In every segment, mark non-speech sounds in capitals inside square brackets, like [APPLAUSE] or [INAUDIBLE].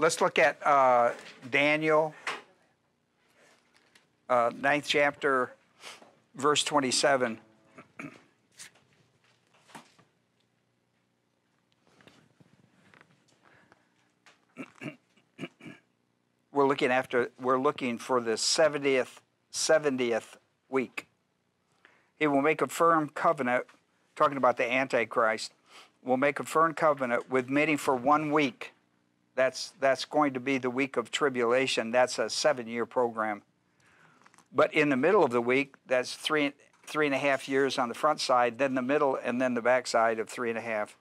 let's look at uh, Daniel, uh, ninth chapter, verse 27. [CLEARS THROAT] we're looking after we're looking for the 70th 70th week. He will make a firm covenant, talking about the Antichrist, will make a firm covenant with many for one week. That's, that's going to be the week of tribulation. That's a seven year program. But in the middle of the week, that's three, three and a half years on the front side, then the middle, and then the back side of three and a half.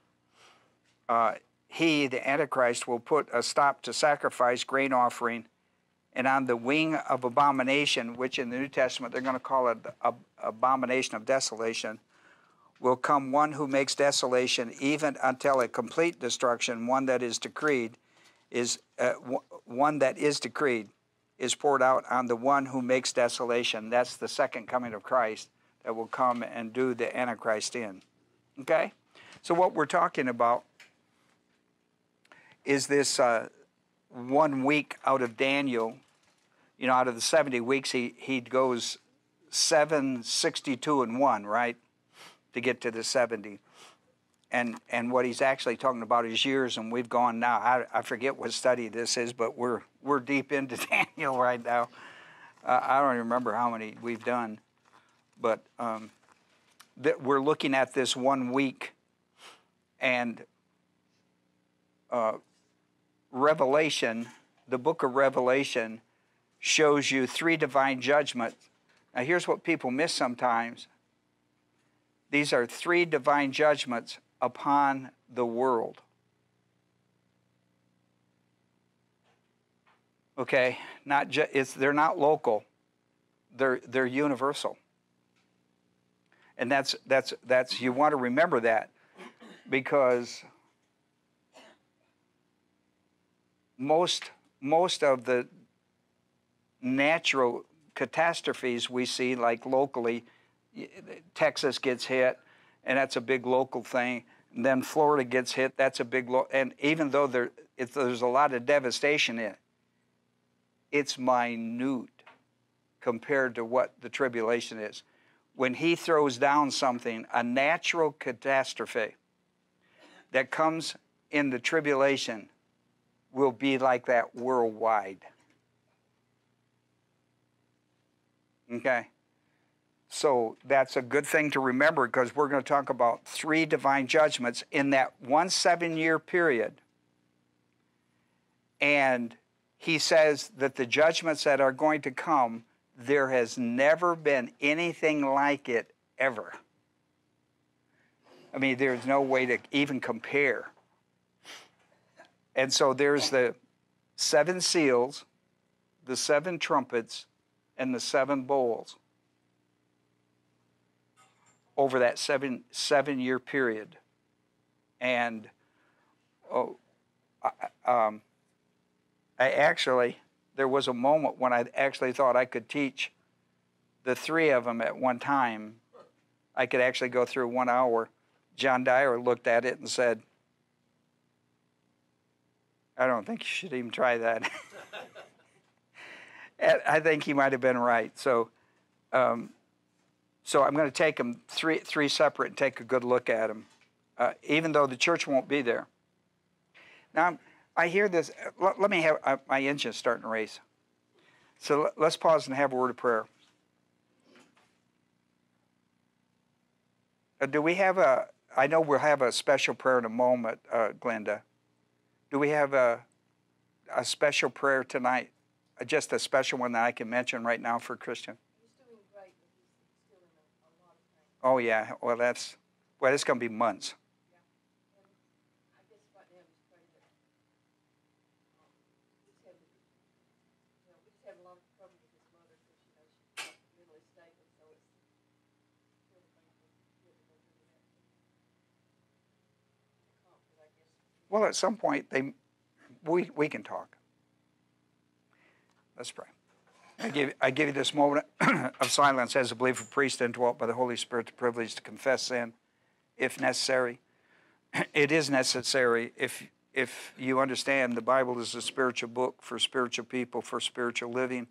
Uh, he, the Antichrist, will put a stop to sacrifice, grain offering, and on the wing of abomination, which in the New Testament they're going to call it abomination of desolation, will come one who makes desolation even until a complete destruction, one that is decreed, is uh, one that is decreed, is poured out on the one who makes desolation. That's the second coming of Christ that will come and do the Antichrist in. Okay? So, what we're talking about is this uh, one week out of Daniel. You know, out of the 70 weeks, he, he goes 7, 62, and 1, right? To get to the 70. And, and what he's actually talking about is years, and we've gone now. I, I forget what study this is, but we're, we're deep into [LAUGHS] Daniel right now. Uh, I don't remember how many we've done, but um, that we're looking at this one week, and uh, Revelation, the book of Revelation, shows you three divine judgments. Now, here's what people miss sometimes these are three divine judgments upon the world. Okay, not ju- it's, they're not local, they're, they're universal. And that's, that's, that's, you want to remember that because most, most of the natural catastrophes we see, like locally, Texas gets hit, and that's a big local thing. And then Florida gets hit, that's a big, lo- and even though there, there's a lot of devastation in it, it's minute compared to what the tribulation is. When he throws down something, a natural catastrophe that comes in the tribulation, will be like that worldwide. Okay? So that's a good thing to remember because we're going to talk about three divine judgments in that one seven year period. And he says that the judgments that are going to come, there has never been anything like it ever. I mean, there's no way to even compare. And so there's the seven seals, the seven trumpets, and the seven bowls over that seven seven year period. And oh, I, um, I actually there was a moment when I actually thought I could teach the three of them at one time. I could actually go through one hour. John Dyer looked at it and said, I don't think you should even try that. [LAUGHS] I think he might have been right. So, um, so I'm going to take them three, three separate and take a good look at them, uh, even though the church won't be there. Now, I hear this. Let, let me have uh, my engine starting to race. So let's pause and have a word of prayer. Uh, do we have a? I know we'll have a special prayer in a moment, uh, Glenda. Do we have a, a special prayer tonight? Uh, just a special one that I can mention right now for Christian? Oh, yeah. Well, that's, well, it's going to be months. Well, at some point, they, we, we can talk. Let's pray. I give, I give you this moment [CLEARS THROAT] of silence as a believer priest indwelt by the Holy Spirit, the privilege to confess sin if necessary. [CLEARS THROAT] It is necessary if, if you understand the Bible is a spiritual book for spiritual people, for spiritual living,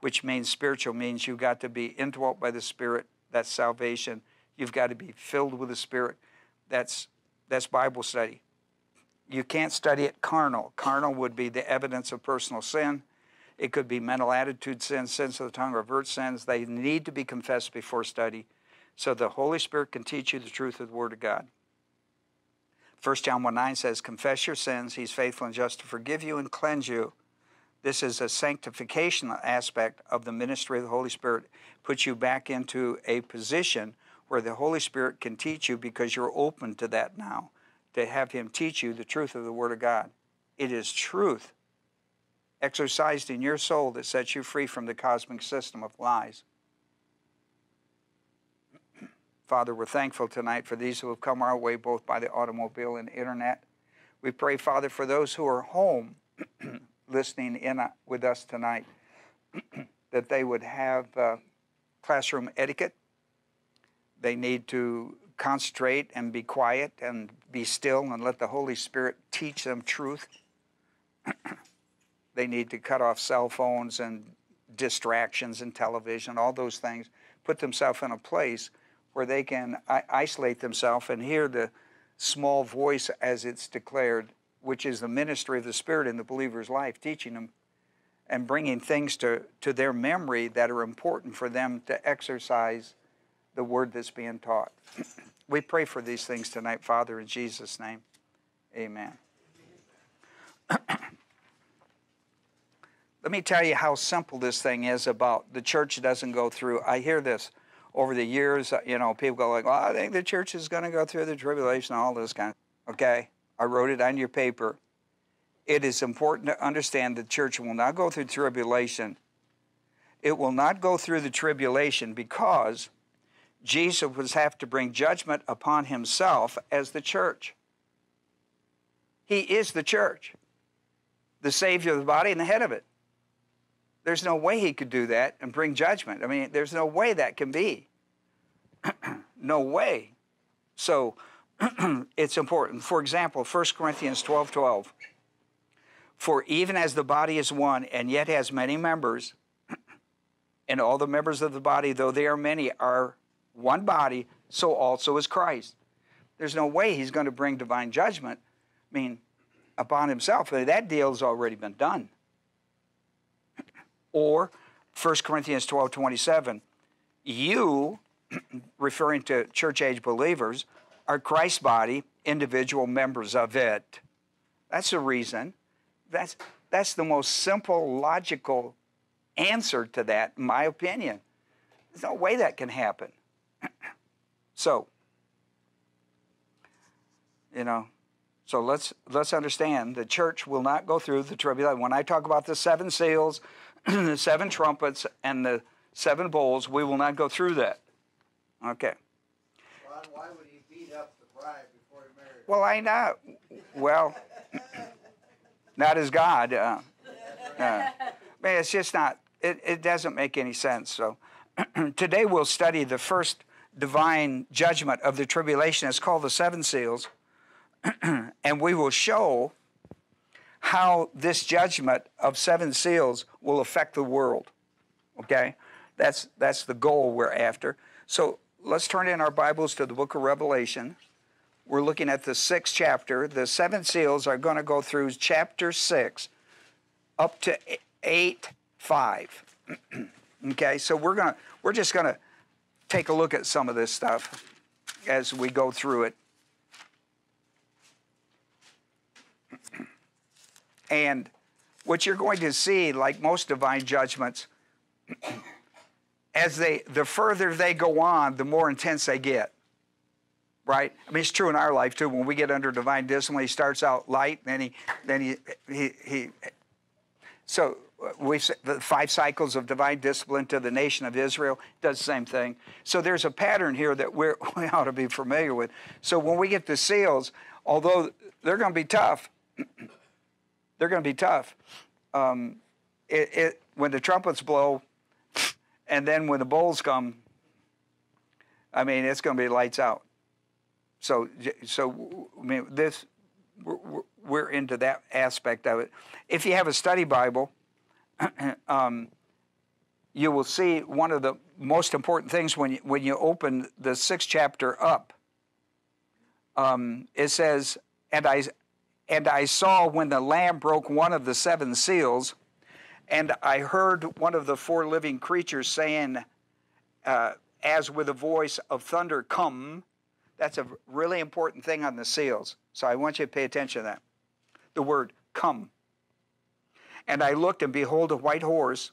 which means spiritual means you've got to be indwelt by the Spirit. That's salvation. You've got to be filled with the Spirit. That's that's Bible study. You can't study it carnal. Carnal would be the evidence of personal sin. It could be mental attitude sins, sins of the tongue, or overt sins. They need to be confessed before study so the Holy Spirit can teach you the truth of the Word of God. 1 John 1 9 says, Confess your sins. He's faithful and just to forgive you and cleanse you. This is a sanctification aspect of the ministry of the Holy Spirit. Puts you back into a position where the Holy Spirit can teach you because you're open to that now, to have Him teach you the truth of the Word of God. It is truth exercised in your soul that sets you free from the cosmic system of lies. [CLEARS THROAT] Father, we're thankful tonight for these who have come our way both by the automobile and internet. We pray, Father, for those who are home [CLEARS THROAT] listening in uh, with us tonight, [CLEARS THROAT] that they would have uh, classroom etiquette, they need to concentrate and be quiet and be still and let the Holy Spirit teach them truth. They need to cut off cell phones and distractions and television, all those things, put themselves in a place where they can isolate themselves and hear the small voice as it's declared, which is the ministry of the Spirit in the believer's life, teaching them and bringing things to, to their memory that are important for them to exercise the word that's being taught. [CLEARS THROAT] we pray for these things tonight, Father, in Jesus' name. Amen. [CLEARS THROAT] Let me tell you how simple this thing is about the church doesn't go through. I hear this over the years, uh, you know, people go like, well, I think the church is going to go through the tribulation, all this kind of, okay? I wrote it on your paper. It is important to understand the church will not go through tribulation. It will not go through the tribulation because Jesus would have to bring judgment upon himself as the church. He is the church, the Savior of the body and the head of it. There's no way he could do that and bring judgment. I mean, there's no way that can be. [CLEARS THROAT] no way. So [CLEARS THROAT] it's important. For example, 1 Corinthians 12 12. For even as the body is one and yet has many members, [CLEARS THROAT] and all the members of the body, though they are many, are one body, so also is Christ. There's no way he's going to bring divine judgment, I mean, upon himself. That deal's already been done. Or 1 Corinthians 12 27, you, [CLEARS THROAT] referring to church age believers, are Christ's body, individual members of it. That's the reason. That's, that's the most simple, logical answer to that, in my opinion. There's no way that can happen. [CLEARS THROAT] so, you know, so let's let's understand the church will not go through the tribulation. When I talk about the seven seals, the [CLEARS THROAT] seven trumpets, and the seven bowls, we will not go through that. Okay. Ron, why would he beat up the bride before he married? Well, I know. Well, not as God. Uh, uh, man, it's just not. It, it doesn't make any sense. So. [CLEARS THROAT] Today we'll study the first divine judgment of the tribulation. It's called the seven seals. [CLEARS THROAT] and we will show how this judgment of seven seals will affect the world. Okay? That's, that's the goal we're after. So let's turn in our Bibles to the book of Revelation. We're looking at the sixth chapter. The seven seals are going to go through chapter six up to eight, five. [CLEARS THROAT] Okay, so we're gonna we're just gonna take a look at some of this stuff as we go through it. [CLEARS THROAT] And what you're going to see, like most divine judgments, [CLEARS THROAT] as they the further they go on, the more intense they get. Right? I mean, it's true in our life too. When we get under divine discipline, he starts out light, then he then he he, he so uh, we the five cycles of divine discipline to the nation of Israel does the same thing. So there's a pattern here that we [LAUGHS] we ought to be familiar with. So when we get the seals, although they're going to be tough, [CLEARS THROAT] they're going to be tough. Um, it, it, when the trumpets blow, and then when the bowls come, I mean it's going to be lights out. So so I mean this we're, we're into that aspect of it. If you have a study Bible, [CLEARS THROAT] um, you will see one of the most important things when you, when you open the sixth chapter up. Um, it says, "And I and I saw when the Lamb broke one of the seven seals, and I heard one of the four living creatures saying, uh, as with a voice of thunder, Come. That's a really important thing on the seals. So I want you to pay attention to that. The word come. And I looked, and behold, a white horse.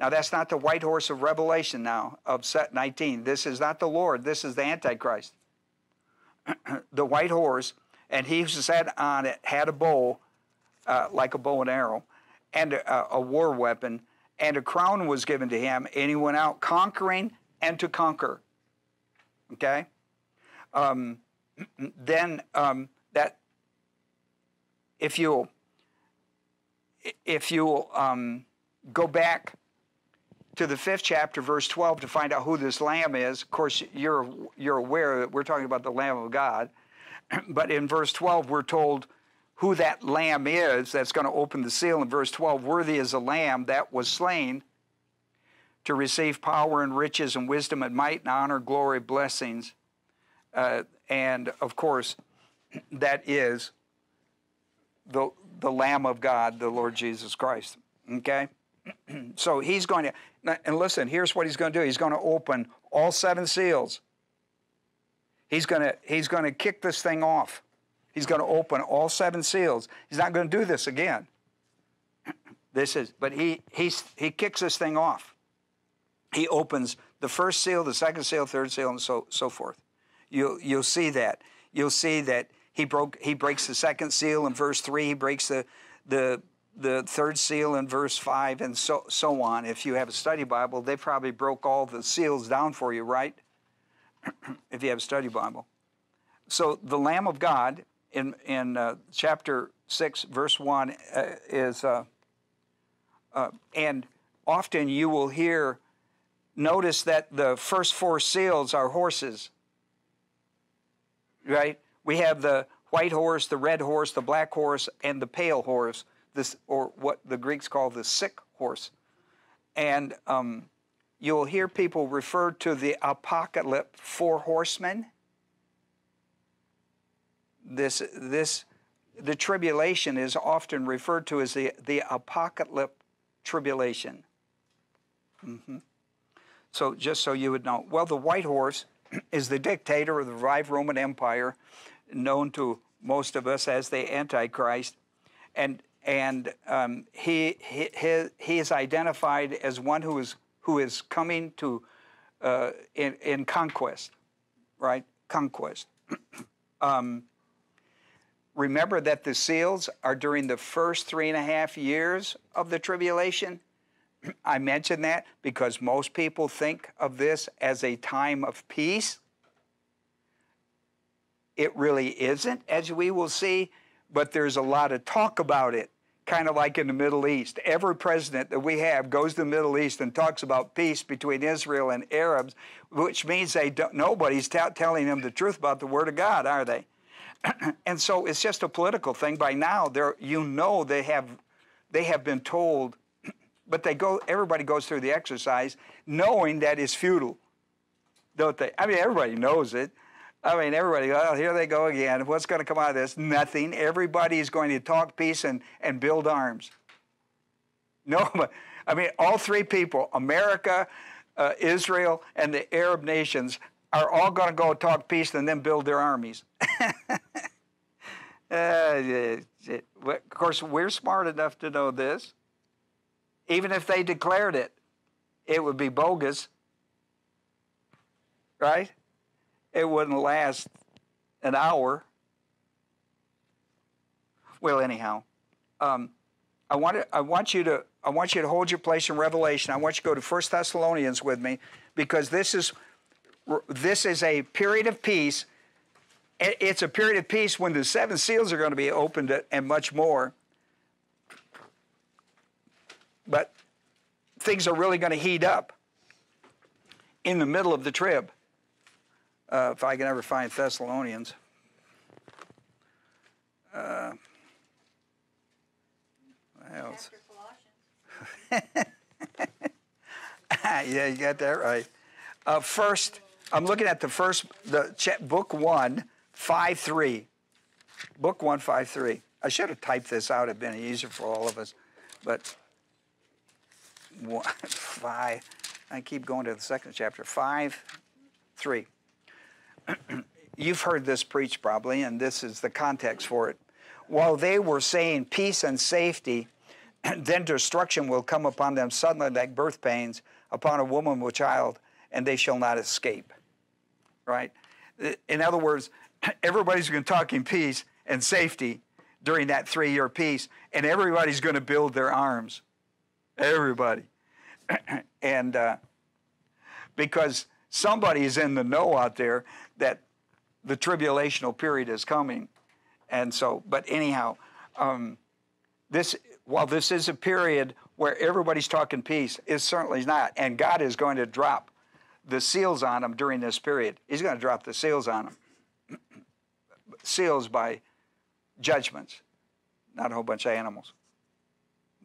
Now, that's not the white horse of Revelation now, of set 19. This is not the Lord, this is the Antichrist. [CLEARS THROAT] the white horse, and he sat on it had a bow, uh, like a bow and arrow, and a, a war weapon, and a crown was given to him, and he went out conquering and to conquer. Okay? Um, [CLEARS THROAT] then um, that if you if you um, go back to the fifth chapter, verse 12, to find out who this lamb is, of course, you're, you're aware that we're talking about the Lamb of God. [CLEARS THROAT] But in verse 12, we're told who that lamb is that's going to open the seal. In verse 12, worthy is the lamb that was slain to receive power and riches and wisdom and might and honor, glory, blessings. Uh, and of course, [CLEARS THROAT] that is the, the Lamb of God, the Lord Jesus Christ. Okay? [CLEARS THROAT] so he's going to, and listen, here's what he's going to do. He's going to open all seven seals. He's going to, he's going to kick this thing off. He's going to open all seven seals. He's not going to do this again. [CLEARS THROAT] This is, but he, he's, he kicks this thing off. He opens the first seal, the second seal, third seal, and so, so forth. You'll, you'll see that. You'll see that he broke he breaks the second seal in verse three. He breaks the the the third seal in verse five, and so so on. If you have a study Bible, they probably broke all the seals down for you, right? [CLEARS THROAT] if you have a study Bible. So the Lamb of God in in uh, chapter six, verse one, uh, is, uh, uh and often you will hear. Notice that the first four seals are horses, right? we have the white horse, the red horse, the black horse, and the pale horse, this, or what the Greeks call the sick horse. And um, you'll hear people refer to the apocalypse four horsemen. This, this, the tribulation is often referred to as the, the apocalypse tribulation. Mm-hmm. So, just so you would know. Well, the white horse [CLEARS THROAT] is the dictator of the revived Roman Empire known to most of us as the Antichrist, and and um, he, he he is identified as one who is who is coming to uh, in, in conquest, right? Conquest. [CLEARS THROAT] um, remember that the seals are during the first three and a half years of the tribulation. [CLEARS THROAT] I mention that because most people think of this as a time of peace. It really isn't, as we will see, but there's a lot of talk about it, kind of like in the Middle East. Every president that we have goes to the Middle East and talks about peace between Israel and Arabs, which means they don't, nobody's t- telling them the truth about the Word of God, are they? [CLEARS THROAT] and so it's just a political thing. By now, you know they have they have been told, [CLEARS THROAT] but they go. Everybody goes through the exercise knowing that it's futile, don't they? I mean, everybody knows it. I mean, everybody, well, here they go again. What's going to come out of this? Nothing. Everybody is going to talk peace and, and build arms. No, [LAUGHS] but I mean, all three people, America, uh, Israel, and the Arab nations, are all going to go talk peace and then build their armies. [LAUGHS] uh, of course, we're smart enough to know this. Even if they declared it, it would be bogus. Right? It wouldn't last an hour. Well, anyhow, um, I want to, I want you to I want you to hold your place in Revelation. I want you to go to 1 Thessalonians with me because this is this is a period of peace. It's a period of peace when the seven seals are going to be opened and much more. But things are really going to heat up in the middle of the trib uh, if I can ever find Thessalonians. Uh, else? [LAUGHS] Yeah, you got that right. Uh, first, I'm looking at the first, the book one, five three. Book one, five three. I should have typed this out. It'd been easier for all of us, but one, [LAUGHS] five. I keep going to the second chapter. Five, three. [CLEARS THROAT] You've heard this preached probably, and this is the context for it. While they were saying peace and safety, [CLEARS THROAT] then destruction will come upon them suddenly like birth pains upon a woman with child, and they shall not escape. Right? In other words, [CLEARS THROAT] everybody's going to talk in peace and safety during that three year peace, and everybody's going to build their arms. Everybody. and uh, because somebody is in the know out there that the tribulational period is coming. And so, but anyhow, um, this while this is a period where everybody's talking peace, it certainly not. And God is going to drop the seals on them during this period. He's going to drop the seals on them. [CLEARS THROAT] seals by judgments, not a whole bunch of animals.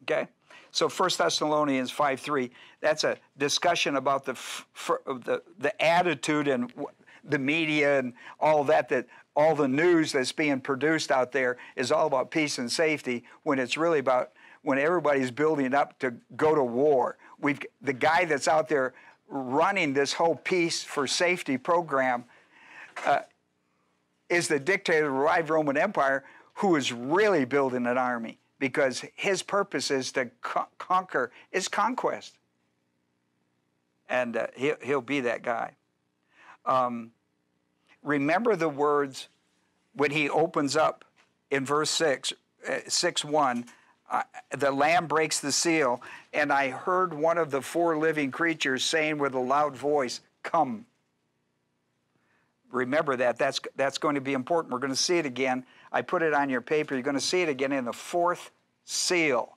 Okay? So 1 Thessalonians 5 3, that's a discussion about the, the, the attitude and the media and all that that all the news that's being produced out there is all about peace and safety when it's really about when everybody's building up to go to war. We've the guy that's out there running this whole peace for safety program uh, is the dictator of the revived Roman Empire who is really building an army because his purpose is to co- conquer, is conquest. And uh, he'll, he'll be that guy. Um, remember the words when he opens up in verse 6, uh, 6 1. Uh, the lamb breaks the seal, and I heard one of the four living creatures saying with a loud voice, Come. Remember that. That's, that's going to be important. We're going to see it again. I put it on your paper. You're going to see it again in the fourth seal,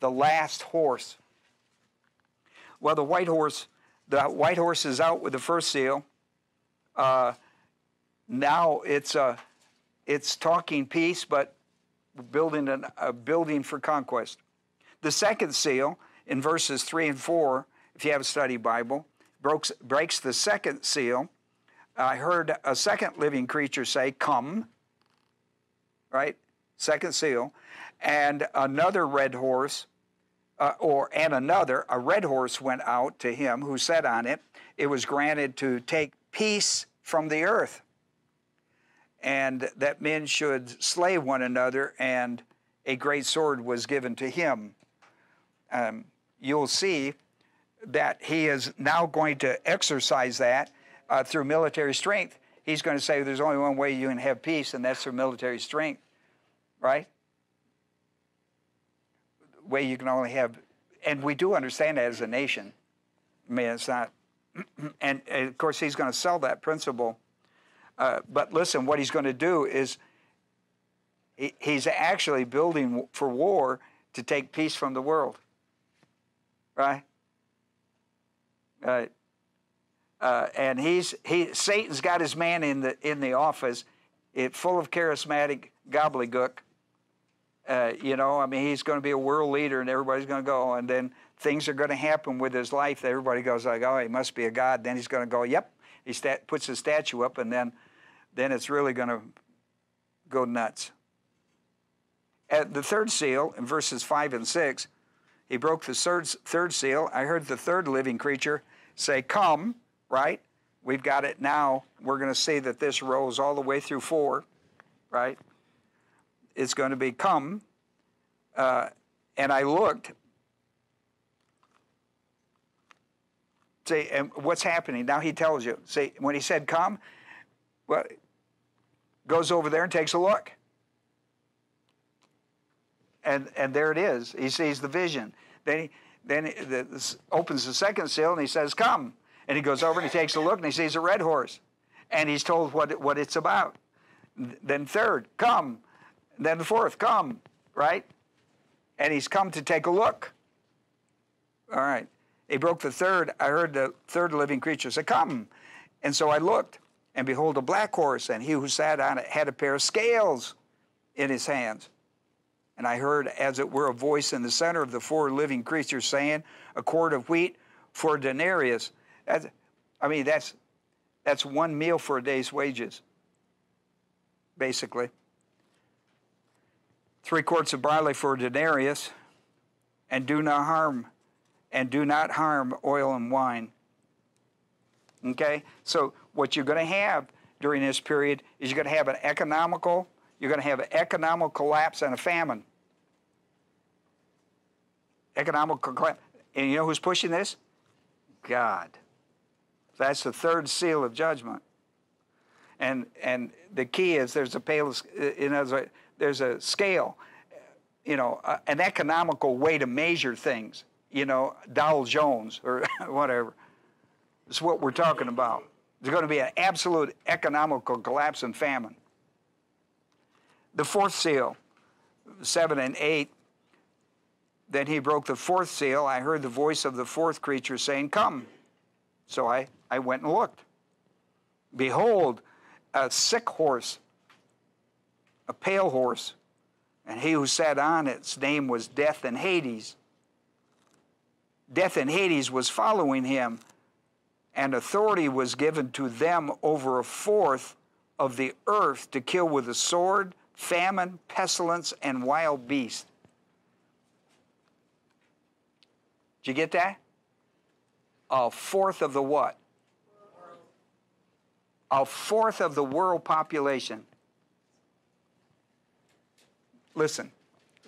the last horse. Well, the white horse, the white horse is out with the first seal. Uh, now it's uh, it's talking peace, but building an, a building for conquest. The second seal in verses three and four, if you have a study Bible, breaks, breaks the second seal. I heard a second living creature say, "Come." Right, second seal, and another red horse, uh, or and another a red horse went out to him who sat on it. It was granted to take peace from the earth, and that men should slay one another, and a great sword was given to him. Um, you'll see that he is now going to exercise that uh, through military strength. He's going to say there's only one way you can have peace, and that's through military strength, right? Way you can only have, and we do understand that as a nation. I mean, it's not [CLEARS THROAT] and, and, of course, he's going to sell that principle. Uh, but listen, what he's going to do is he, he's actually building for war to take peace from the world. Right? Right. Uh, and he's he Satan's got his man in the in the office, it full of charismatic gobbledygook. Uh, you know, I mean, he's going to be a world leader, and everybody's going to go, and then things are going to happen with his life. Everybody goes like, "Oh, he must be a god." Then he's going to go, "Yep." He puts his statue up, and then, then it's really going to go nuts. At the third seal, in verses five and six, he broke the third, third seal. I heard the third living creature say, "Come!" Right? We've got it now. We're going to see that this rolls all the way through four, right? It's going to be come. Uh, and I looked, See, and what's happening? Now he tells you. See, when he said come, well, goes over there and takes a look. And, and there it is. He sees the vision. Then he then he, the, opens the second seal and he says, Come. And he goes over and he takes a look and he sees a red horse. And he's told what, what it's about. Then third, come. Then the fourth, come. Right? And he's come to take a look. All right. He broke the third. I heard the third living creature say, Come. And so I looked, and behold, a black horse, and he who sat on it had a pair of scales in his hands. And I heard, as it were, a voice in the center of the four living creatures saying, A quart of wheat for a denarius. That's, I mean, that's, that's one meal for a day's wages, basically. Three quarts of barley for a denarius, and do not harm, and do not harm oil and wine. Okay? So, what you're going to have during this period is you're going to have an economical, you're going to have an economic collapse and a famine. Economical collapse. And you know who's pushing this? God. That's the third seal of judgment. And and the key is there's a pale, you know, there's a scale, you know, uh, an economical way to measure things. You know, Dow Jones or [LAUGHS] whatever. It's what we're talking about. There's going to be an absolute economical collapse and famine. The fourth seal, seven and eight. Then he broke the fourth seal. I heard the voice of the fourth creature saying, Come. So I, I went and looked. Behold, a sick horse, a pale horse, and he who sat on its name was Death and Hades. Death and Hades was following him, and authority was given to them over a fourth of the earth to kill with the sword, famine, pestilence, and wild beast. Did you get that? A fourth of the what? A fourth of the world population. Listen,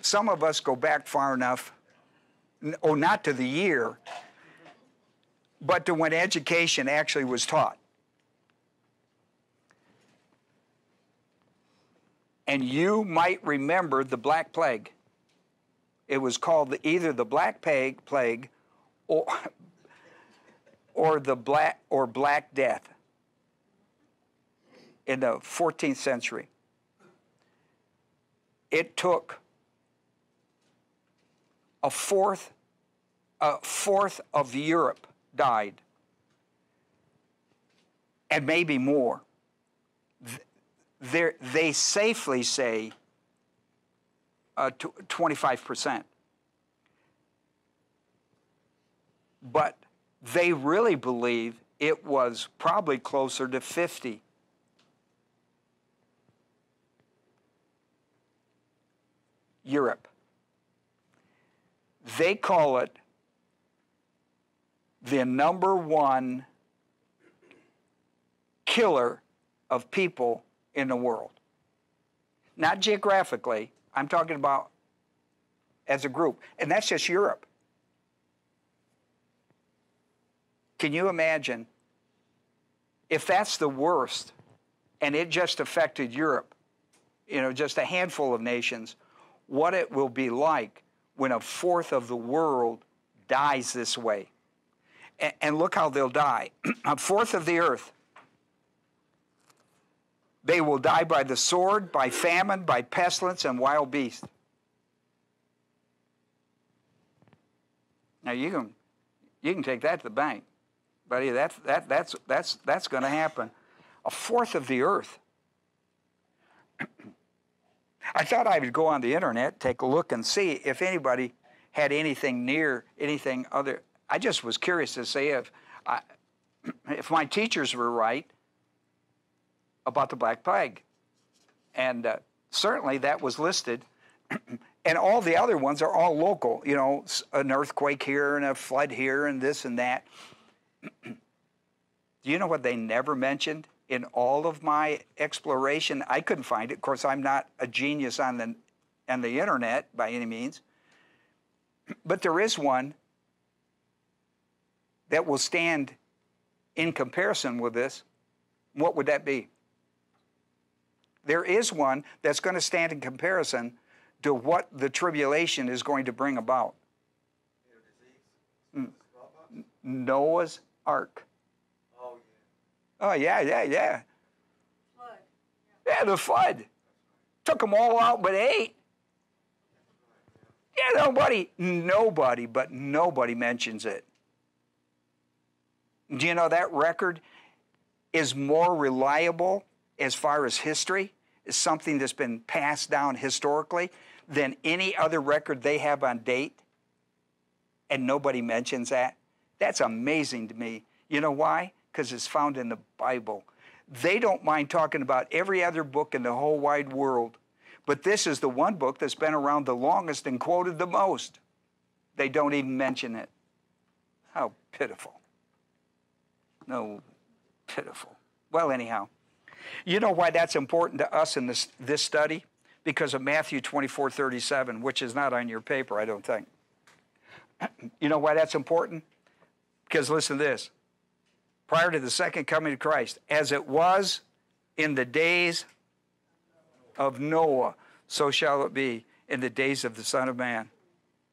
some of us go back far enough, oh, not to the year, but to when education actually was taught. And you might remember the Black Plague. It was called either the Black Plague, plague or, or the Black or Black Death in the 14th century. It took a fourth, a fourth of Europe died, and maybe more. They're, they safely say uh, 25%. But they really believe it was probably closer to 50. Europe. They call it the number one killer of people in the world. Not geographically, I'm talking about as a group, and that's just Europe. Can you imagine if that's the worst and it just affected Europe, you know, just a handful of nations, what it will be like when a fourth of the world dies this way? And, look how they'll die. [CLEARS THROAT] a fourth of the earth. They will die by the sword, by famine, by pestilence, and wild beast. Now you can, you can take that to the bank, buddy. That's that that's that's that's going to happen. A fourth of the earth. [CLEARS THROAT] I thought I would go on the internet, take a look, and see if anybody had anything near anything other I just was curious to see if, I, [CLEARS THROAT] if my teachers were right about the Black Plague. And uh, certainly that was listed. [CLEARS THROAT] and all the other ones are all local, you know, an earthquake here and a flood here and this and that. [CLEARS THROAT] Do you know what they never mentioned in all of my exploration? I couldn't find it. Of course, I'm not a genius on the, on the internet by any means. But there is one that will stand in comparison with this, what would that be? There is one that's going to stand in comparison to what the tribulation is going to bring about. Mm. Noah's Ark. Oh yeah. Oh yeah, yeah, yeah. Flood. Yeah, the flood. Took them all out but eight. Yeah, nobody, nobody, but nobody mentions it. Do you know that record is more reliable as far as history? Is something that's been passed down historically than any other record they have on date? And nobody mentions that? That's amazing to me. You know why? Because it's found in the Bible. They don't mind talking about every other book in the whole wide world, but this is the one book that's been around the longest and quoted the most. They don't even mention it. How pitiful. No, pitiful. Well, anyhow, you know why that's important to us in this, this study? Because of Matthew 24 37, which is not on your paper, I don't think. [CLEARS THROAT] You know why that's important? Because listen to this prior to the second coming of Christ, as it was in the days of Noah, so shall it be in the days of the Son of Man.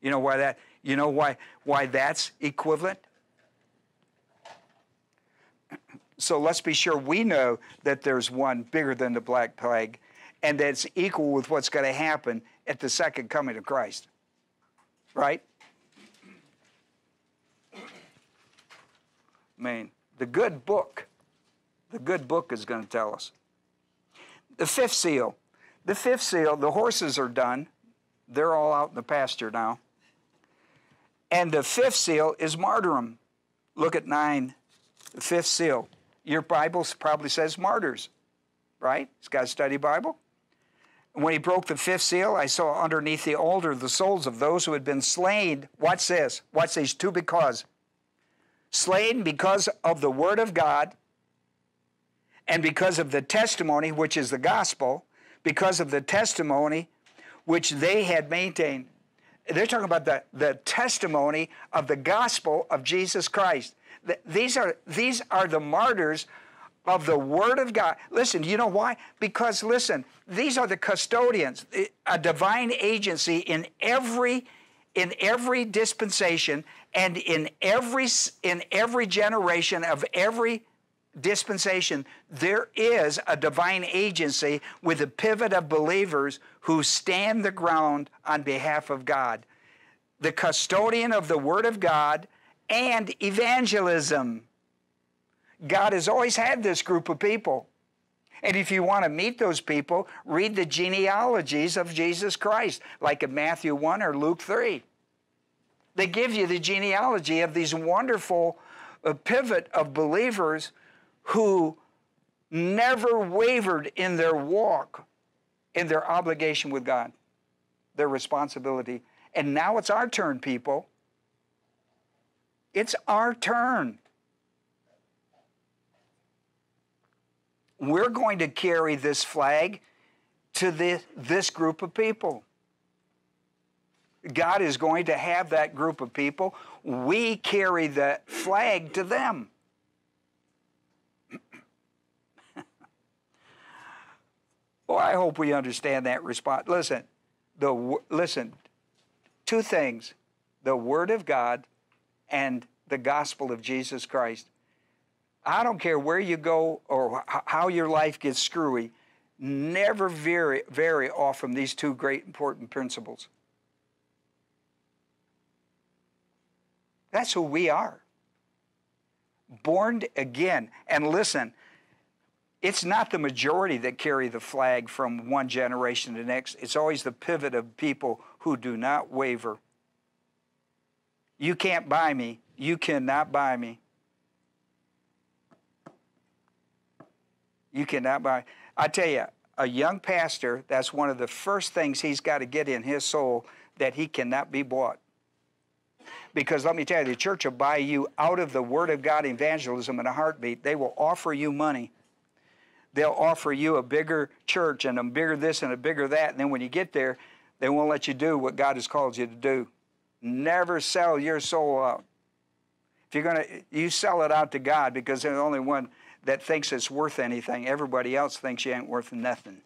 You know why that? You know why why that's equivalent? So let's be sure we know that there's one bigger than the Black Plague and that's equal with what's going to happen at the second coming of Christ. Right? I mean, the good book, the good book is going to tell us. The fifth seal. The fifth seal, the horses are done. They're all out in the pasture now. And the fifth seal is martyrdom. Look at 9, the fifth seal. Your Bible probably says martyrs, right? It's got a study Bible. When he broke the fifth seal, I saw underneath the altar the souls of those who had been slain. Watch this. Watch these two because. Slain because of the word of God and because of the testimony, which is the gospel, because of the testimony which they had maintained. They're talking about the, the testimony of the gospel of Jesus Christ. These are, these are the martyrs of the Word of God. Listen, you know why? Because, listen, these are the custodians, a divine agency in every, in every dispensation and in every, in every generation of every dispensation, there is a divine agency with a pivot of believers who stand the ground on behalf of God. The custodian of the Word of God and evangelism. God has always had this group of people. And if you want to meet those people, read the genealogies of Jesus Christ, like in Matthew 1 or Luke 3. They give you the genealogy of these wonderful uh, pivot of believers who never wavered in their walk, in their obligation with God, their responsibility. And now it's our turn, people. It's our turn. We're going to carry this flag to this, this group of people. God is going to have that group of people. We carry the flag to them. [LAUGHS] well, I hope we understand that response. Listen, the listen, two things: the Word of God and the gospel of Jesus Christ. I don't care where you go or how your life gets screwy, never vary, vary off from these two great important principles. That's who we are. Born again. And listen, it's not the majority that carry the flag from one generation to the next. It's always the pivot of people who do not waver. You can't buy me. You cannot buy me. You cannot buy. I tell you, a young pastor, that's one of the first things he's got to get in his soul that he cannot be bought. Because let me tell you, the church will buy you out of the Word of God evangelism in a heartbeat. They will offer you money. They'll offer you a bigger church and a bigger this and a bigger that. And then when you get there, they won't let you do what God has called you to do. Never sell your soul out. If you're going to, you sell it out to God because the only one that thinks it's worth anything. Everybody else thinks you ain't worth nothing.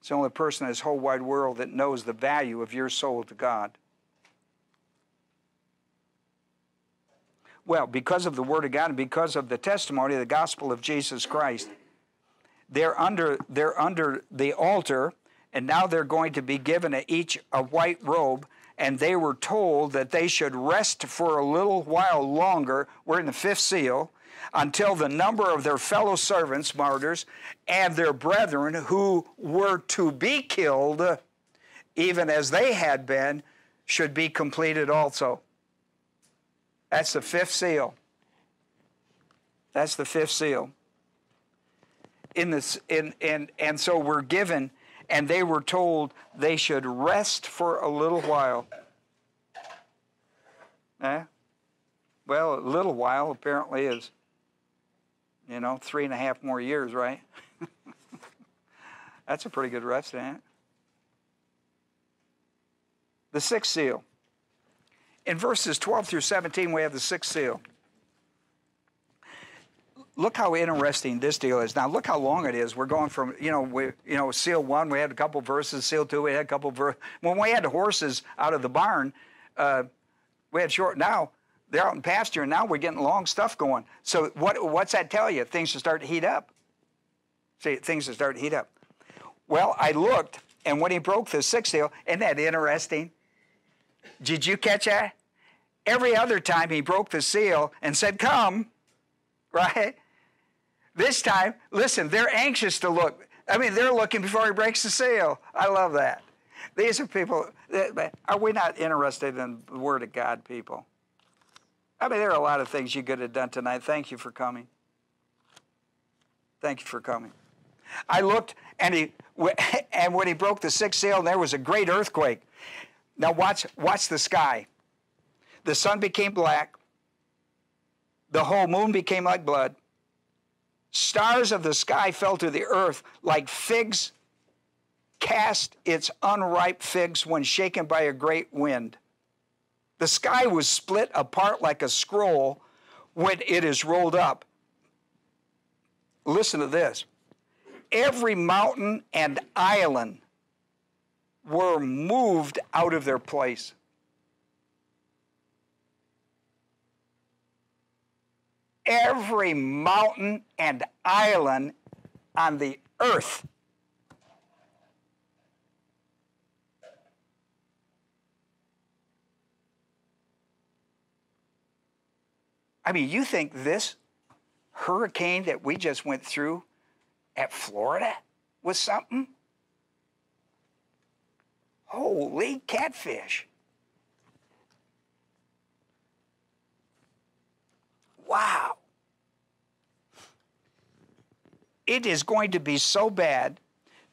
It's the only person in this whole wide world that knows the value of your soul to God. Well, because of the Word of God and because of the testimony of the gospel of Jesus Christ, they're under, they're under the altar, and now they're going to be given each a white robe and they were told that they should rest for a little while longer. We're in the fifth seal. Until the number of their fellow servants, martyrs, and their brethren who were to be killed even as they had been, should be completed also. That's the fifth seal. That's the fifth seal. In this, in, in, and so we're given, and they were told they should rest for a little while. Eh? Well, a little while apparently is, you know, three and a half more years, right? [LAUGHS] That's a pretty good rest, ain't it? The sixth seal. In verses 12 through 17, we have the sixth seal. Look how interesting this deal is. Now, look how long it is. We're going from, you know, we, you know, seal one, we had a couple verses. Seal two, we had a couple verses. When we had horses out of the barn, uh, we had short. Now they're out in pasture, and now we're getting long stuff going. So what, what's that tell you? Things should start to heat up. See, things should start to heat up. Well, I looked, and when he broke the sixth seal, isn't that interesting? Did you catch that? Every other time he broke the seal and said, Come, [LAUGHS] right? This time, listen, they're anxious to look. I mean, they're looking before he breaks the seal. I love that. These are people, that, are we not interested in the Word of God, people? I mean, there are a lot of things you could have done tonight. Thank you for coming. Thank you for coming. I looked, and he, [LAUGHS] and when he broke the sixth seal, there was a great earthquake. Now watch, watch the sky. The sun became black. The whole moon became like blood. Stars of the sky fell to the earth like figs cast its unripe figs when shaken by a great wind. The sky was split apart like a scroll when it is rolled up. Listen to this. Every mountain and island were moved out of their place. Every mountain and island on the earth I mean, you think this hurricane that we just went through at Florida was something? Holy catfish. Wow. It is going to be so bad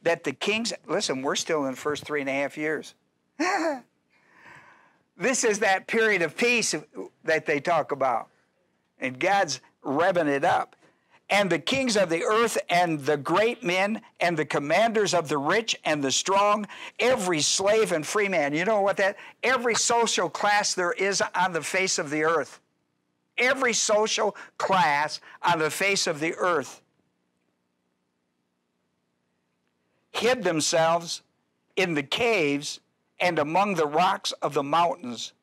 that the kings, listen, we're still in the first three and a half years. [LAUGHS] this is that period of peace that they talk about. And God's revving it up and the kings of the earth, and the great men, and the commanders of the rich and the strong, every slave and free man. You know what that? Every social class there is on the face of the earth. Every social class on the face of the earth hid themselves in the caves and among the rocks of the mountains.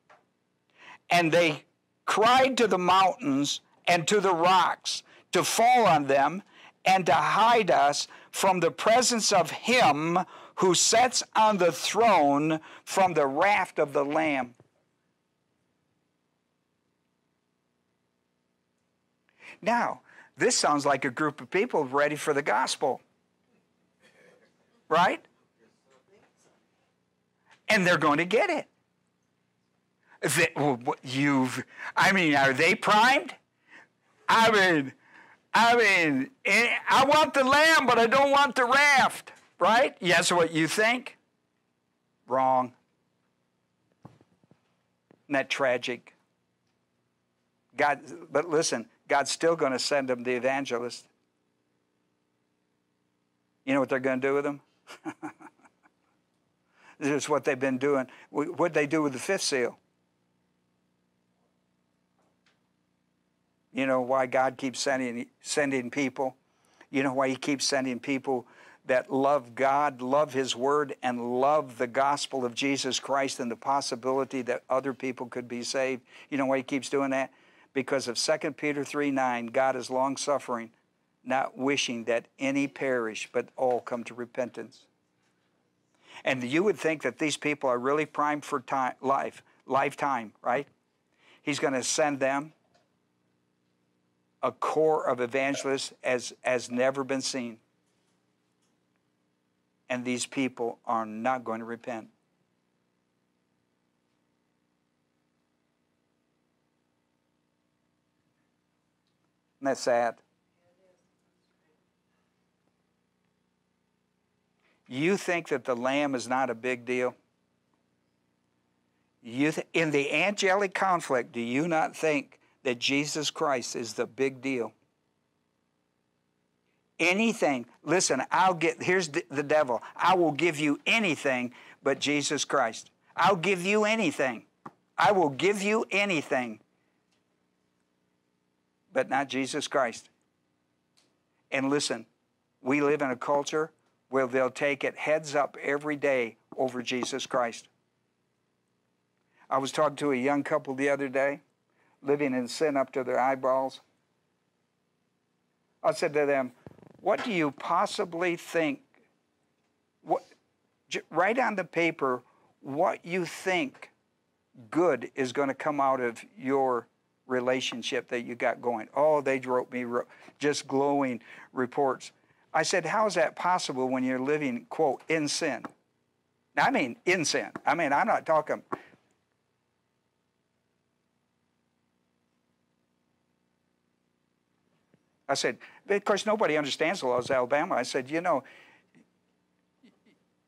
And they cried to the mountains and to the rocks to fall on them and to hide us from the presence of him who sits on the throne from the wrath of the Lamb. Now, this sounds like a group of people ready for the gospel. Right? And they're going to get it. They, you've, I mean, are they primed? I mean, I mean, eh, I want the lamb, but I don't want the raft, right? Yes, what you think? Wrong. Isn't that tragic? God, but listen, God's still going to send them the evangelist. You know what they're going to do with them? [LAUGHS] this is what they've been doing. What did they do with the fifth seal? You know why God keeps sending, sending people? You know why He keeps sending people that love God, love His Word, and love the gospel of Jesus Christ and the possibility that other people could be saved? You know why He keeps doing that? Because of 2 Peter 3 9, God is long suffering, not wishing that any perish, but all come to repentance. And you would think that these people are really primed for time, life, lifetime, right? He's going to send them a corps of evangelists as has never been seen. And these people are not going to repent. That sad? You think that the lamb is not a big deal? You th- in the angelic conflict, do you not think that Jesus Christ is the big deal? Anything, listen, I'll get, here's the, the devil. I will give you anything but Jesus Christ. I'll give you anything. I will give you anything but not Jesus Christ. And listen, we live in a culture where they'll take it heads up every day over Jesus Christ. I was talking to a young couple the other day, living in sin up to their eyeballs. I said to them, What do you possibly think? What, write on the paper what you think good is going to come out of your relationship that you got going. Oh, they wrote me just glowing reports. I said, How is that possible when you're living, quote, in sin? I mean, in sin. I mean, I'm not talking. I said, of course, nobody understands the laws of Alabama. I said, you know,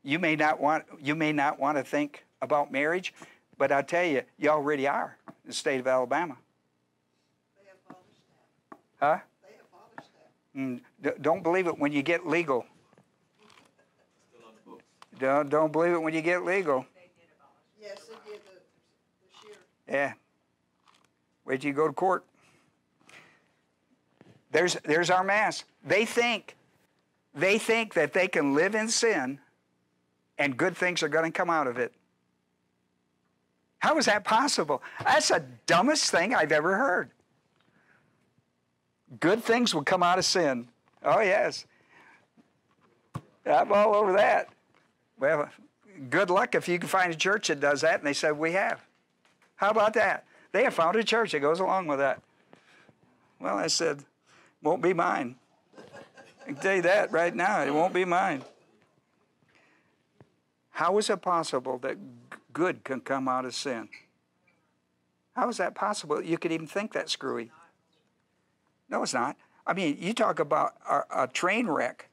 you may not want you may not want to think about marriage, but I tell you, you already are in the state of Alabama. They have father staff. Huh? They have father staff. Mm, d- don't believe it when you get legal. Don't, don't believe it when you get legal. Yes, they did the, this year. Yeah. Wait till you go to court. There's, there's our mass. They think, they think that they can live in sin and good things are going to come out of it. How is that possible? That's the dumbest thing I've ever heard. Good things will come out of sin. Oh, yes. I'm all over that. Well, good luck if you can find a church that does that. And they said, We have. How about that? They have found a church that goes along with that. Well, I said, Won't be mine. I can tell you that right now. It won't be mine. How is it possible that good can come out of sin? How is that possible? You could even think that screwy. No, it's not. I mean, you talk about a, a train wreck.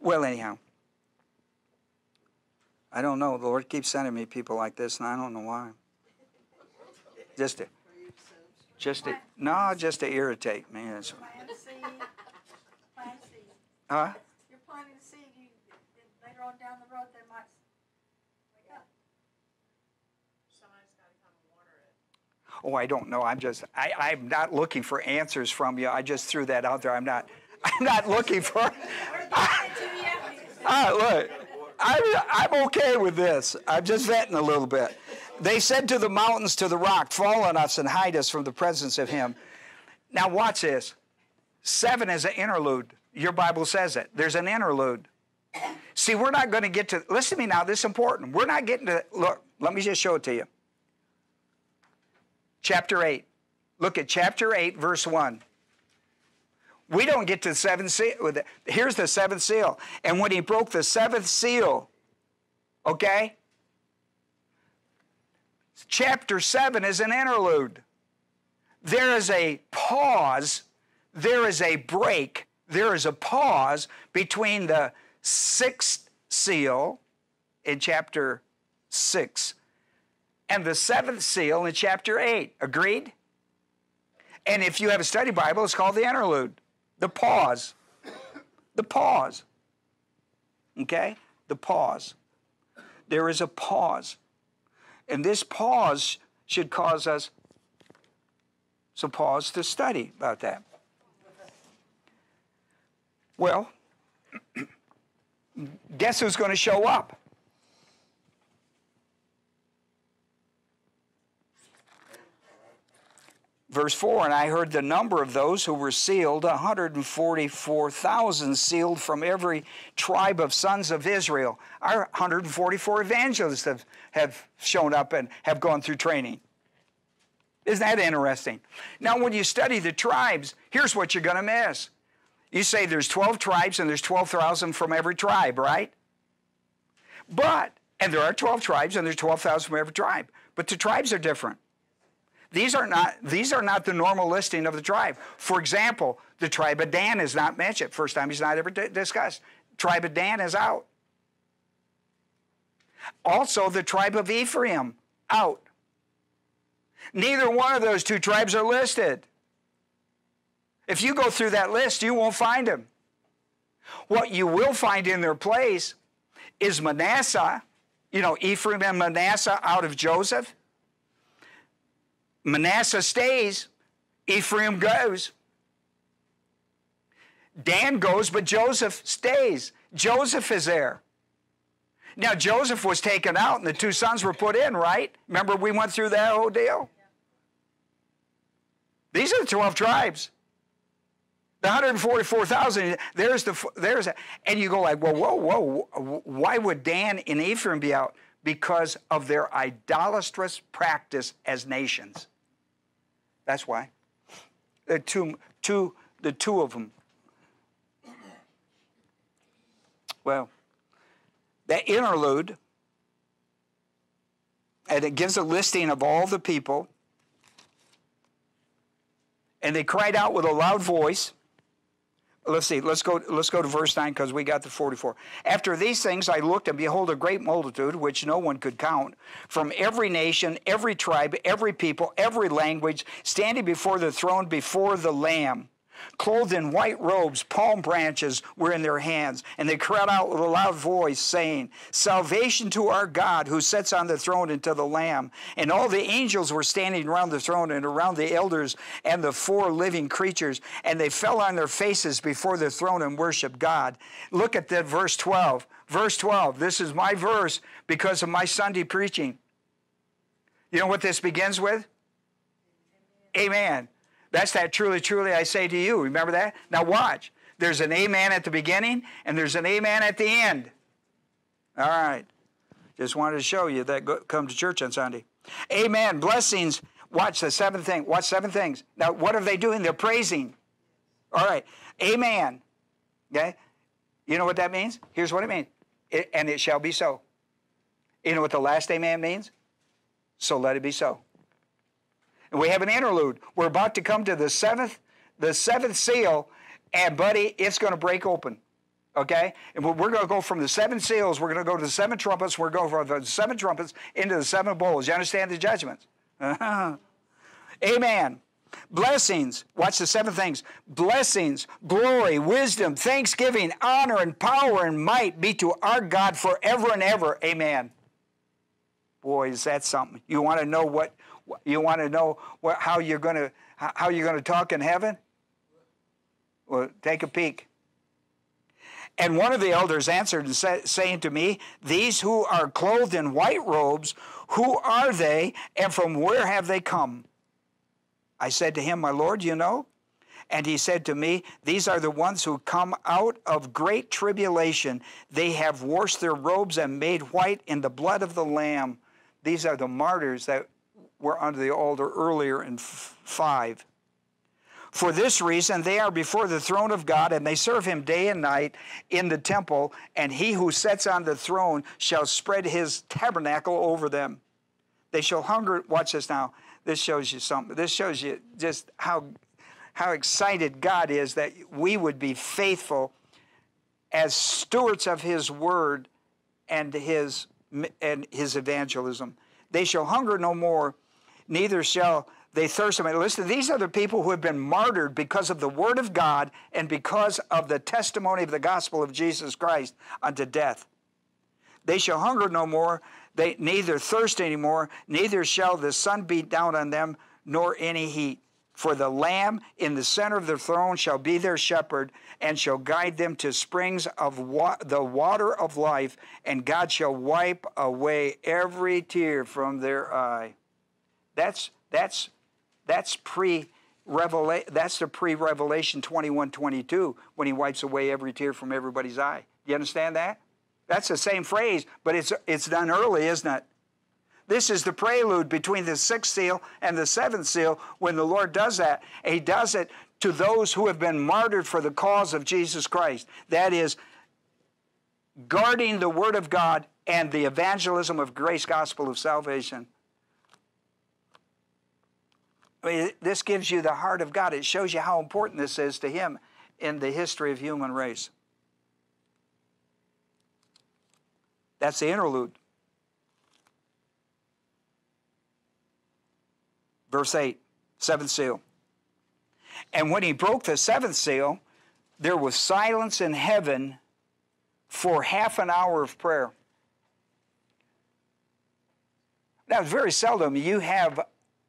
Well, anyhow, I don't know. The Lord keeps sending me people like this, and I don't know why. Just to, just to, no, just to irritate me. That's, Plant a seed, plant a seed. huh? You're planting a seed, you, later on down the road, they might wake up. Somebody's gotta come and water it. Oh, I don't know. I'm just, I, I'm not looking for answers from you. I just threw that out there. I'm not, [LAUGHS] I'm not looking for. We're getting it to you. [LAUGHS] Ah, look, I'm, I'm okay with this. I'm just vetting a little bit. They said to the mountains, to the rock, fall on us and hide us from the presence of him. Now, watch this. Seven is an interlude. Your Bible says it. There's an interlude. See, we're not going to get to, listen to me now, this is important. We're not getting to, look, let me just show it to you. Chapter 8. Look at chapter 8, verse 1. We don't get to the seventh seal. Here's the seventh seal. And when he broke the seventh seal, okay? Chapter 7 is an interlude. There is a pause, there is a break, there is a pause between the sixth seal in chapter 6 and the seventh seal in chapter 8. Agreed? And if you have a study Bible, it's called the interlude, the pause. The pause. Okay? The pause. There is a pause. And this pause should cause us some pause to study about that. Well, [CLEARS THROAT] guess who's going to show up? Verse 4 And I heard the number of those who were sealed 144,000 sealed from every tribe of sons of Israel. Our 144 evangelists have, have shown up and have gone through training. Isn't that interesting? Now, when you study the tribes, here's what you're going to miss. You say there's 12 tribes and there's 12,000 from every tribe, right? But, and there are 12 tribes and there's 12,000 from every tribe, but the tribes are different. These are not these are not the normal listing of the tribe. For example, the tribe of Dan is not mentioned. First time he's not ever discussed. Tribe of Dan is out. Also, the tribe of Ephraim out. Neither one of those two tribes are listed. If you go through that list, you won't find them. What you will find in their place is Manasseh, you know, Ephraim and Manasseh out of Joseph. Manasseh stays, Ephraim goes. Dan goes, but Joseph stays. Joseph is there. Now, Joseph was taken out and the two sons were put in, right? Remember, we went through that whole deal? These are the 12 tribes. The 144,000, there's the, there's, a, and you go like, well, whoa, whoa, why would Dan and Ephraim be out? Because of their idolatrous practice as nations. That's why. The two, two, the two of them. Well, that interlude, and it gives a listing of all the people. And they cried out with a loud voice let's see let's go let's go to verse 9 because we got the 44 after these things i looked and behold a great multitude which no one could count from every nation every tribe every people every language standing before the throne before the lamb clothed in white robes, palm branches were in their hands, and they cried out with a loud voice, saying, Salvation to our God who sits on the throne and to the Lamb. And all the angels were standing around the throne and around the elders and the four living creatures, and they fell on their faces before the throne and worshiped God. Look at that verse 12. Verse 12, this is my verse because of my Sunday preaching. You know what this begins with? Amen. That's that truly, truly I say to you. Remember that? Now watch. There's an amen at the beginning and there's an amen at the end. All right. Just wanted to show you that go, come to church on Sunday. Amen. Blessings. Watch the seventh thing. Watch seven things. Now, what are they doing? They're praising. All right. Amen. Okay? You know what that means? Here's what it means. It, and it shall be so. You know what the last amen means? So let it be so. And we have an interlude. We're about to come to the seventh, the seventh seal, and buddy, it's going to break open. Okay? And we're going to go from the seven seals, we're going to go to the seven trumpets, we're going from the seven trumpets into the seven bowls. You understand the judgments? Uh-huh. Amen. Blessings. Watch the seven things. Blessings, glory, wisdom, thanksgiving, honor, and power and might be to our God forever and ever. Amen. Boy, is that something. You want to know what you want to know how you're going to how you're going to talk in heaven? Well, take a peek. And one of the elders answered and said, saying to me, These who are clothed in white robes, who are they, and from where have they come? I said to him, My Lord, you know? And he said to me, These are the ones who come out of great tribulation. They have washed their robes and made white in the blood of the Lamb. These are the martyrs that were under the altar earlier in 5. For this reason, they are before the throne of God, and they serve him day and night in the temple, and he who sits on the throne shall spread his tabernacle over them. They shall hunger. Watch this now. This shows you something. This shows you just how, how excited God is that we would be faithful as stewards of his word and his, and his evangelism. They shall hunger no more neither shall they thirst. I mean, listen, these are the people who have been martyred because of the word of God and because of the testimony of the gospel of Jesus Christ unto death. They shall hunger no more, they neither thirst any more, neither shall the sun beat down on them, nor any heat. For the Lamb in the center of the throne shall be their shepherd, and shall guide them to springs of wa- the water of life, and God shall wipe away every tear from their eye. That's that's that's pre revelation that's the pre-revelation 21 22 when he wipes away every tear from everybody's eye. Do you understand that? That's the same phrase but it's it's done early isn't it? This is the prelude between the sixth seal and the seventh seal. When the lord does that he does it to those who have been martyred for the cause of jesus christ. That is guarding the word of god and the evangelism of grace gospel of salvation I mean, this gives you the heart of God. It shows you how important this is to Him in the history of human race. That's the interlude. Verse 8, seventh seal. And when he broke the seventh seal, there was silence in heaven for half an hour of prayer. Now, it's very seldom you have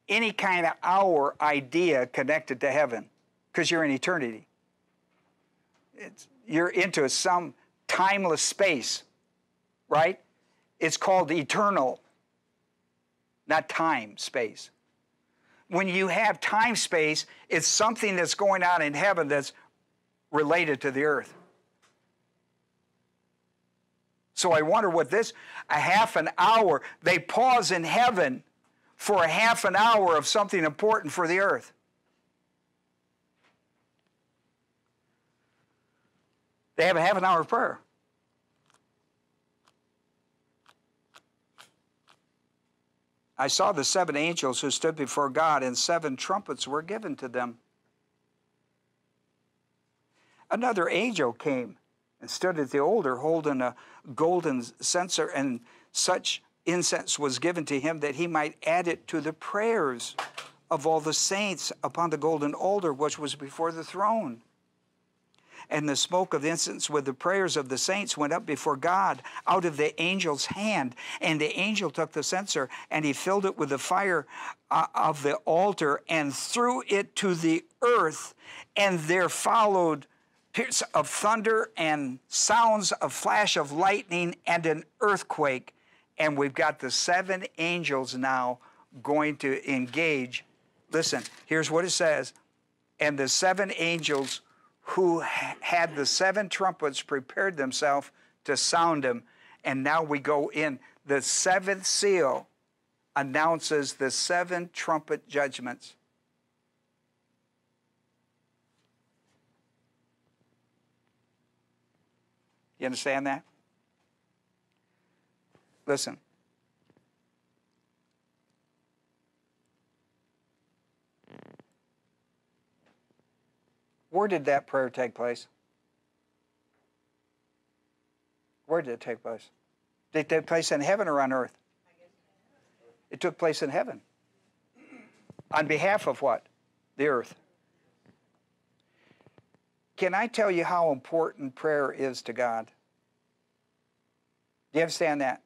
any kind of hour idea connected to heaven because you're in eternity. It's, you're into some timeless space, right? It's called eternal, not time space. When you have time space, it's something that's going on in heaven that's related to the earth. So I wonder what this, a half an hour, they pause in heaven for a half an hour of something important for the earth. They have a half an hour of prayer. I saw the seven angels who stood before God, and seven trumpets were given to them. Another angel came and stood at the altar holding a golden censer, and such incense was given to him that he might add it to the prayers of all the saints upon the golden altar which was before the throne. And the smoke of incense with the prayers of the saints went up before God out of the angel's hand. And the angel took the censer and he filled it with the fire uh, of the altar and threw it to the earth. And there followed pierce of thunder and sounds of flash of lightning and an earthquake. And we've got the seven angels now going to engage. Listen, here's what it says. And the seven angels who had the seven trumpets prepared themselves to sound them. And now we go in. The seventh seal announces the seven trumpet judgments. You understand that? Listen. Where did that prayer take place? Where did it take place? Did it take place in heaven or on earth? It took place in heaven. On behalf of what? The earth. Can I tell you how important prayer is to God? Do you understand that?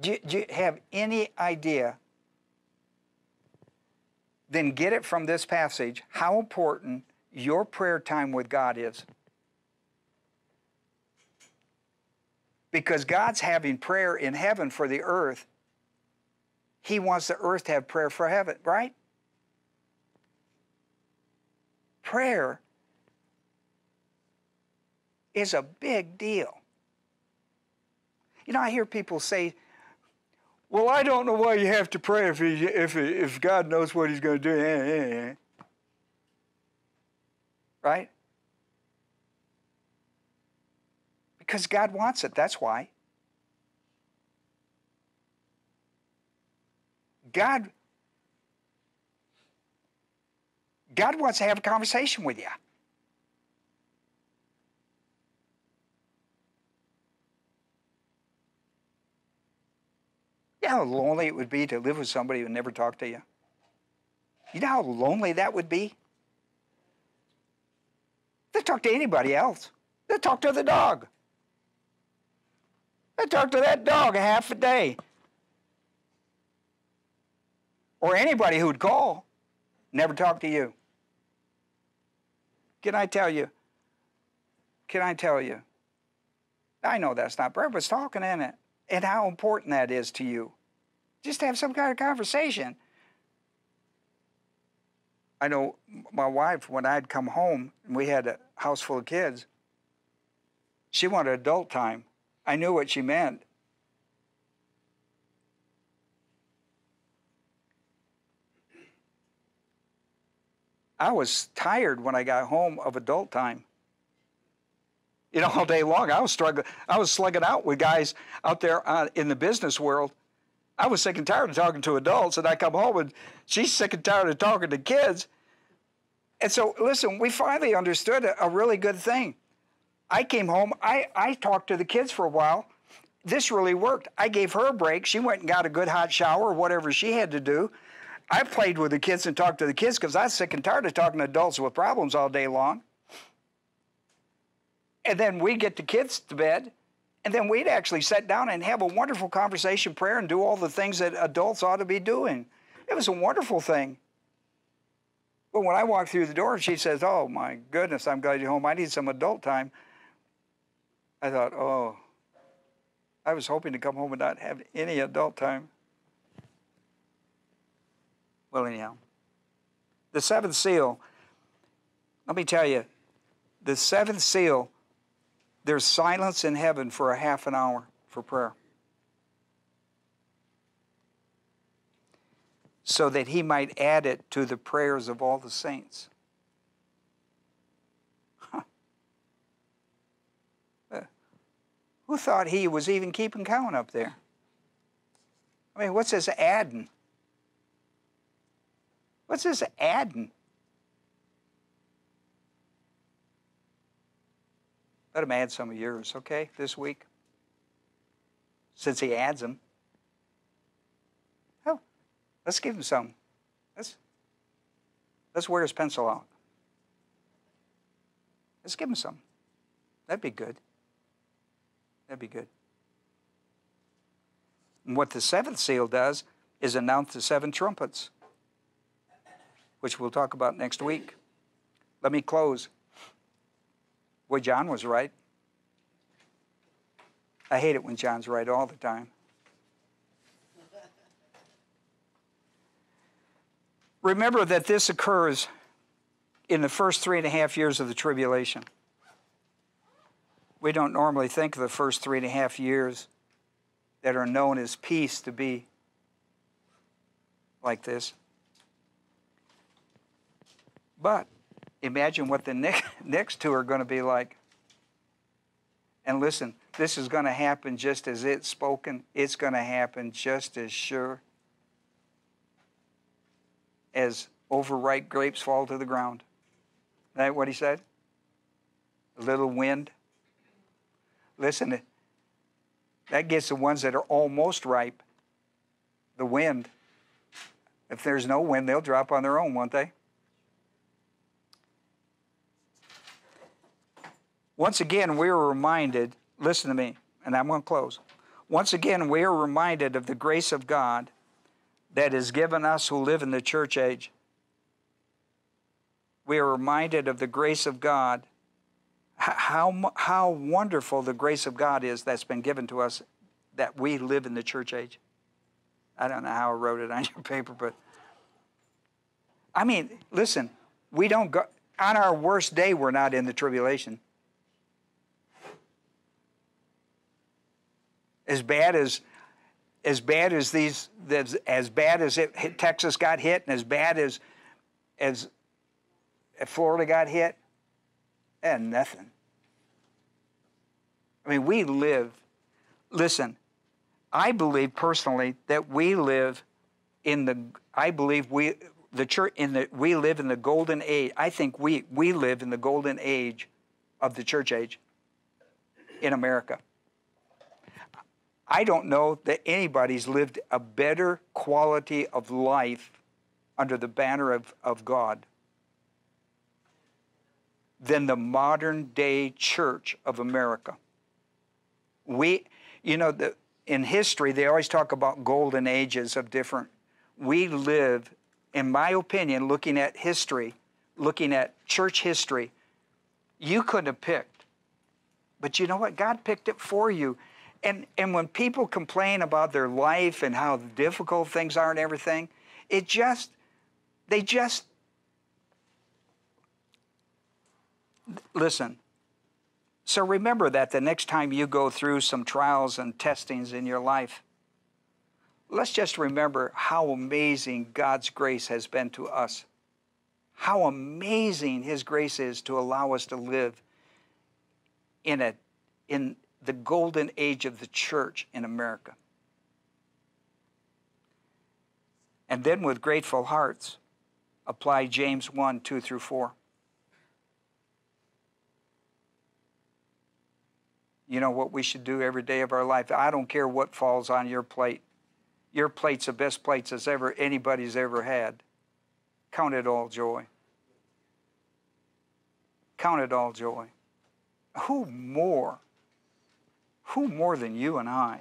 Do you, do you have any idea then get it from this passage how important your prayer time with God is. Because God's having prayer in heaven for the earth. He wants the earth to have prayer for heaven, right? Prayer is a big deal. You know, I hear people say, well, I don't know why you have to pray if, he, if, if God knows what he's going to do. Eh, eh, eh, right? Because God wants it, that's why. God God wants to have a conversation with you. You know how lonely it would be to live with somebody who never talked to you? You know how lonely that would be? They talk to anybody else. They talk to the dog. They talk to that dog a half a day. Or anybody who would call. Never talk to you. Can I tell you? Can I tell you? I know that's not prayer, talking in it and how important that is to you. Just have some kind of conversation. I know my wife, when I'd come home and we had a house full of kids, she wanted adult time. I knew what she meant. I was tired when I got home of adult time you know, [LAUGHS] all day long. I was struggling. I was slugging out with guys out there uh, in the business world, I was sick and tired of talking to adults, and I come home and she's sick and tired of talking to kids. And so, listen, we finally understood a, a really good thing. I came home, I, I talked to the kids for a while. This really worked. I gave her a break. She went and got a good hot shower, or whatever she had to do. I played with the kids and talked to the kids because I was sick and tired of talking to adults with problems all day long. And then we'd get the kids to bed, and then we'd actually sit down and have a wonderful conversation, prayer, and do all the things that adults ought to be doing. It was a wonderful thing. But when I walked through the door she says, Oh my goodness, I'm glad you're home. I need some adult time. I thought, Oh, I was hoping to come home and not have any adult time. Well, anyhow, the seventh seal, let me tell you, the seventh seal, there's silence in heaven for a half an hour for prayer. So that he might add it to the prayers of all the saints. Huh. Uh, who thought he was even keeping count up there? I mean, what's this adding? What's this adding? Let him add some of yours, okay, this week? Since he adds them. Oh, let's give him some. Let's, let's wear his pencil out. Let's give him some. That'd be good. That'd be good. And what the seventh seal does is announce the seven trumpets which we'll talk about next week. Let me close. Boy, John was right. I hate it when John's right all the time. Remember that this occurs in the first three and a half years of the tribulation. We don't normally think of the first three and a half years that are known as peace to be like this. But imagine what the next, [LAUGHS] next two are going to be like. And listen, this is going to happen just as it's spoken. It's going to happen just as sure as overripe grapes fall to the ground. Is that what he said? A little wind. Listen, that gets the ones that are almost ripe. The wind. If there's no wind, they'll drop on their own, won't they? Once again, we are reminded, listen to me, and I'm going to close. Once again, we are reminded of the grace of God that is given us who live in the church age. We are reminded of the grace of God, how, how wonderful the grace of God is that's been given to us that we live in the church age. I don't know how I wrote it on [LAUGHS] your paper, but I mean, listen, we don't go, on our worst day, we're not in the tribulation. As bad as as bad as these as, as bad as it, Texas got hit and as bad as as Florida got hit and nothing. I mean, we live listen, I believe personally that we live in the I believe we the church in the we live in the golden age. I think we we live in the golden age of the church age in America. I don't know that anybody's lived a better quality of life under the banner of, of God than the modern day church of America. We, you know, the, in history, they always talk about golden ages of different. We live, in my opinion, looking at history, looking at church history, you couldn't have picked. But you know what? God picked it for you and and when people complain about their life and how difficult things are and everything, it just they just listen. So remember that the next time you go through some trials and testings in your life, let's just remember how amazing God's grace has been to us. How amazing His grace is to allow us to live in a in the golden age of the church in America. And then with grateful hearts, apply James 1 2 through 4. You know what we should do every day of our life. I don't care what falls on your plate. Your plate's the best plates as ever anybody's ever had. Count it all joy. Count it all joy. Who more? Who more than you and I?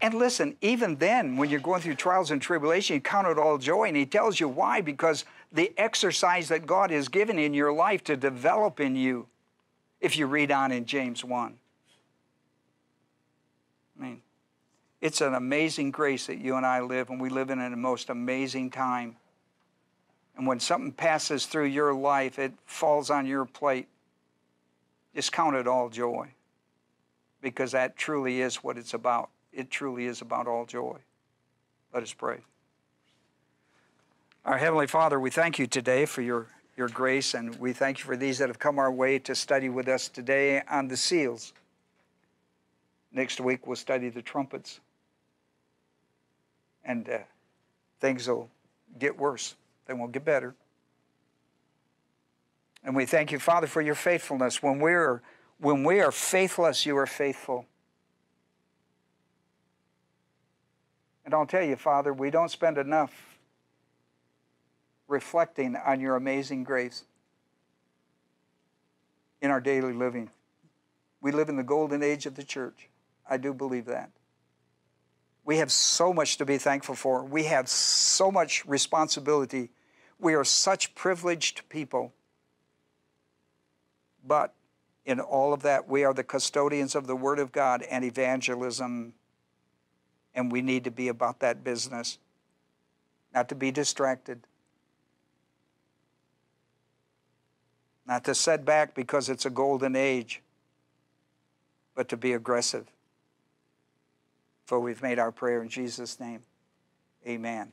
And listen, even then, when you're going through trials and tribulation, you count it all joy. And he tells you why because the exercise that God has given in your life to develop in you, if you read on in James 1. I mean, it's an amazing grace that you and I live, and we live in a most amazing time. And when something passes through your life, it falls on your plate. Just count it all joy because that truly is what it's about. It truly is about all joy. Let us pray. Our Heavenly Father, we thank you today for your, your grace, and we thank you for these that have come our way to study with us today on the seals. Next week, we'll study the trumpets, and uh, things will get worse, they won't get better. And we thank you, Father, for your faithfulness. When we're when we are faithless, you are faithful. And I'll tell you, Father, we don't spend enough reflecting on your amazing grace in our daily living. We live in the golden age of the church. I do believe that. We have so much to be thankful for. We have so much responsibility. We are such privileged people. But in all of that, we are the custodians of the Word of God and evangelism, and we need to be about that business, not to be distracted, not to set back because it's a golden age, but to be aggressive. For we've made our prayer in Jesus' name. Amen.